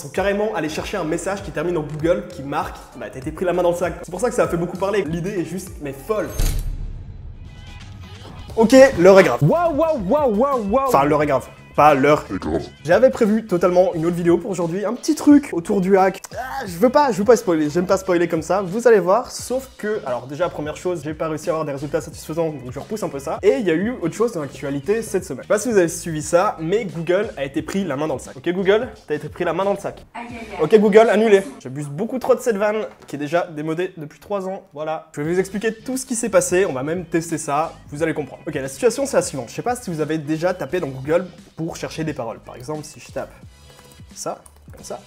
Ils sont carrément allés chercher un message qui termine en Google qui marque bah t'as été pris la main dans le sac. C'est pour ça que ça a fait beaucoup parler. L'idée est juste mais folle. Ok, l'heure est grave. Waouh, waouh, waouh, waouh, waouh Enfin, l'heure est grave. Pas l'heure. J'avais prévu totalement une autre vidéo pour aujourd'hui, un petit truc autour du hack. Ah, je veux pas, je veux pas spoiler, j'aime pas spoiler comme ça, vous allez voir, sauf que, alors déjà première chose, j'ai pas réussi à avoir des résultats satisfaisants, donc je repousse un peu ça. Et il y a eu autre chose dans l'actualité cette semaine. Je sais pas si vous avez suivi ça, mais Google a été pris la main dans le sac. Ok Google, t'as été pris la main dans le sac. Aïe aïe aïe. Ok Google, annulé. J'abuse beaucoup trop de cette vanne qui est déjà démodée depuis 3 ans. Voilà. Je vais vous expliquer tout ce qui s'est passé, on va même tester ça, vous allez comprendre. Ok, la situation c'est la suivante. Je sais pas si vous avez déjà tapé dans Google pour chercher des paroles. Par exemple, si je tape ça, comme ça,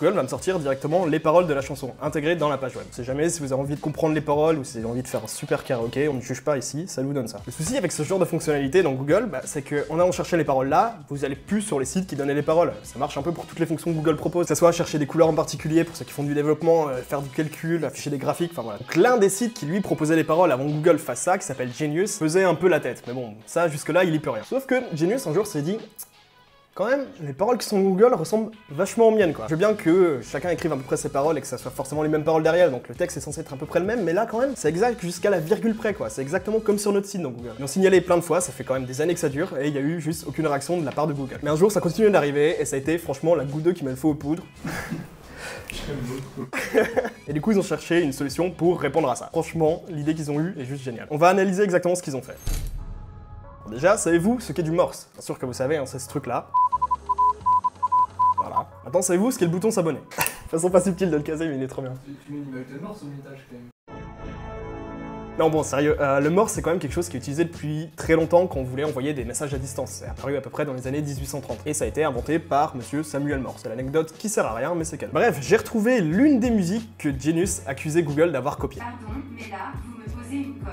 Google va me sortir directement les paroles de la chanson intégrées dans la page web. C'est jamais si vous avez envie de comprendre les paroles ou si vous avez envie de faire un super karaoké, on ne juge pas ici, ça vous donne ça. Le souci avec ce genre de fonctionnalité dans Google, bah, c'est qu'en allant chercher les paroles là, vous allez plus sur les sites qui donnaient les paroles. Ça marche un peu pour toutes les fonctions que Google propose, que ce soit chercher des couleurs en particulier pour ceux qui font du développement, euh, faire du calcul, afficher des graphiques, enfin voilà. Donc l'un des sites qui lui proposait les paroles avant Google fasse ça, qui s'appelle Genius, faisait un peu la tête. Mais bon, ça jusque là il y peut rien. Sauf que Genius un jour s'est dit quand même, les paroles qui sont Google ressemblent vachement aux miennes, quoi. Je veux bien que chacun écrive à peu près ses paroles et que ça soit forcément les mêmes paroles derrière, donc le texte est censé être à peu près le même, mais là, quand même, c'est exact jusqu'à la virgule près, quoi. C'est exactement comme sur notre site dans Google. Ils ont signalé plein de fois, ça fait quand même des années que ça dure, et il y a eu juste aucune réaction de la part de Google. Mais un jour, ça continue d'arriver, et ça a été franchement la goutte d'eau qui met le feu aux poudres. et du coup, ils ont cherché une solution pour répondre à ça. Franchement, l'idée qu'ils ont eue est juste géniale. On va analyser exactement ce qu'ils ont fait. Déjà, savez-vous ce qu'est du morse? Bien sûr que vous savez, hein, c'est ce truc-là. Maintenant, savez-vous ce qu'est le bouton s'abonner Façon pas subtile de le caser, mais il est trop bien. Tu mets une image de quand même. Non, bon, sérieux, euh, le morse, c'est quand même quelque chose qui est utilisé depuis très longtemps quand on voulait envoyer des messages à distance. C'est apparu à peu près dans les années 1830. Et ça a été inventé par monsieur Samuel Morse. C'est l'anecdote qui sert à rien, mais c'est calme. Bref, j'ai retrouvé l'une des musiques que Genius accusait Google d'avoir copiées. Pardon, mais là, vous me posez une colle.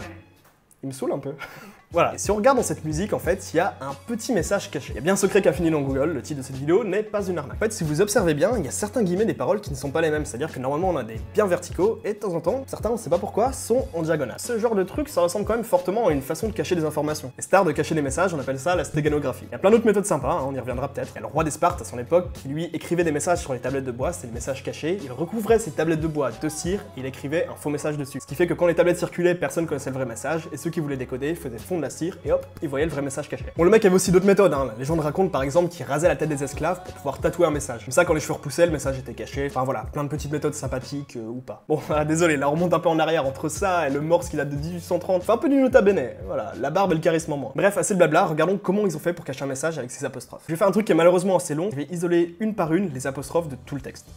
Il me saoule un peu. Voilà, et si on regarde dans cette musique, en fait, il y a un petit message caché. Il y a bien un secret qui a fini dans Google, le titre de cette vidéo n'est pas une arnaque. En fait, si vous observez bien, il y a certains guillemets des paroles qui ne sont pas les mêmes, c'est-à-dire que normalement on a des bien verticaux, et de temps en temps, certains, on sait pas pourquoi, sont en diagonale. Ce genre de truc, ça ressemble quand même fortement à une façon de cacher des informations. Les stars de cacher des messages, on appelle ça la stéganographie. Il y a plein d'autres méthodes sympas, hein, on y reviendra peut-être. Il y a le roi des Spartes à son époque, qui lui écrivait des messages sur les tablettes de bois, c'était des messages cachés, il recouvrait ces tablettes de bois de cire, et il écrivait un faux message dessus. Ce qui fait que quand les tablettes circulaient, personne connaissait le vrai message, et ceux qui voulaient décoder faisaient fondre la cire, et hop, ils voyaient le vrai message caché. Bon, le mec avait aussi d'autres méthodes, hein. Les gens racontent par exemple qu'il rasait la tête des esclaves pour pouvoir tatouer un message. Comme ça, quand les cheveux repoussaient, le message était caché. Enfin voilà, plein de petites méthodes sympathiques euh, ou pas. Bon, voilà, désolé, là on remonte un peu en arrière entre ça et le morse qui date de 1830. Enfin un peu du nota bene. Voilà, la barbe et le charisme en moins. Bref, assez de blabla, regardons comment ils ont fait pour cacher un message avec ces apostrophes. Je vais faire un truc qui est malheureusement assez long. Je vais isoler une par une les apostrophes de tout le texte.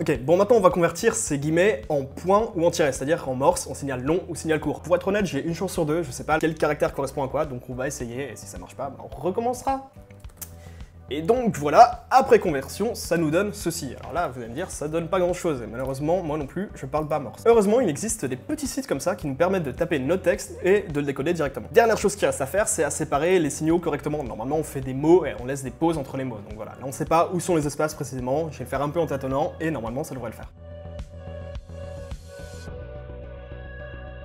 Ok, bon maintenant on va convertir ces guillemets en points ou en tirets, c'est-à-dire en morse, en signal long ou signal court. Pour être honnête, j'ai une chance sur deux, je sais pas quel caractère correspond à quoi, donc on va essayer, et si ça marche pas, bah, on recommencera. Et donc voilà, après conversion, ça nous donne ceci. Alors là, vous allez me dire, ça donne pas grand chose, et malheureusement, moi non plus, je parle pas morse. Heureusement, il existe des petits sites comme ça qui nous permettent de taper notre texte et de le décoder directement. Dernière chose qui reste à faire, c'est à séparer les signaux correctement. Normalement, on fait des mots et on laisse des pauses entre les mots. Donc voilà, là on sait pas où sont les espaces précisément, je vais le faire un peu en tâtonnant, et normalement, ça devrait le faire.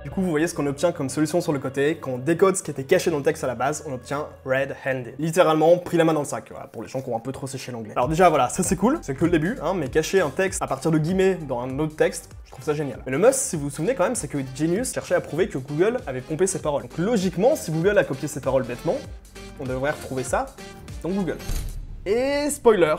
Du coup, vous voyez ce qu'on obtient comme solution sur le côté. Quand on décode ce qui était caché dans le texte à la base, on obtient red-handed. Littéralement, pris la main dans le sac, voilà, pour les gens qui ont un peu trop séché l'anglais. Alors déjà, voilà, ça c'est cool, c'est que le début, hein, mais cacher un texte à partir de guillemets dans un autre texte, je trouve ça génial. Mais le must, si vous vous souvenez quand même, c'est que Genius cherchait à prouver que Google avait pompé ses paroles. Donc logiquement, si Google a copié ses paroles bêtement, on devrait retrouver ça dans Google. Et spoiler,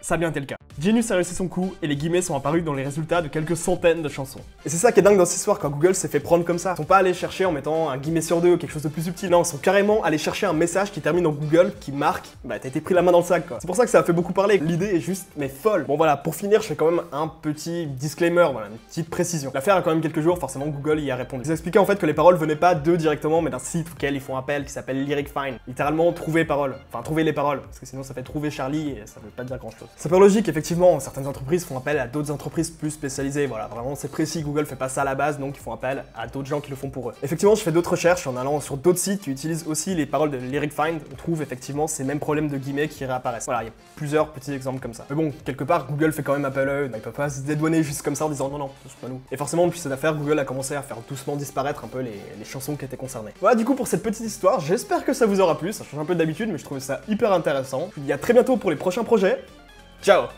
ça a bien été le cas. Genius a réussi son coup et les guillemets sont apparus dans les résultats de quelques centaines de chansons. Et c'est ça qui est dingue dans cette histoire quand Google s'est fait prendre comme ça. Ils sont pas allés chercher en mettant un guillemet sur deux ou quelque chose de plus subtil. Non, ils sont carrément allés chercher un message qui termine en Google qui marque bah t'as été pris la main dans le sac quoi. C'est pour ça que ça a fait beaucoup parler. L'idée est juste mais folle. Bon voilà, pour finir, je fais quand même un petit disclaimer, voilà, une petite précision. L'affaire a quand même quelques jours, forcément Google y a répondu. Ils expliquaient en fait que les paroles venaient pas d'eux directement mais d'un site auquel ils font appel qui s'appelle Lyric Find. Littéralement trouver paroles. Enfin trouver les paroles. Parce que sinon ça fait trouver Charlie et ça veut pas dire grand chose. Peut logique effectivement effectivement, certaines entreprises font appel à d'autres entreprises plus spécialisées. Voilà, vraiment c'est précis, Google fait pas ça à la base, donc ils font appel à d'autres gens qui le font pour eux. Effectivement, je fais d'autres recherches en allant sur d'autres sites qui utilisent aussi les paroles de Lyric Find. On trouve effectivement ces mêmes problèmes de guillemets qui réapparaissent. Voilà, il y a plusieurs petits exemples comme ça. Mais bon, quelque part, Google fait quand même appel à eux. Ils peuvent pas se dédouaner juste comme ça en disant non, non, c'est pas nous. Et forcément, depuis cette affaire, Google a commencé à faire doucement disparaître un peu les, les chansons qui étaient concernées. Voilà, du coup, pour cette petite histoire, j'espère que ça vous aura plu. Ça change un peu d'habitude, mais je trouvais ça hyper intéressant. Je vous dis à très bientôt pour les prochains projets. Ciao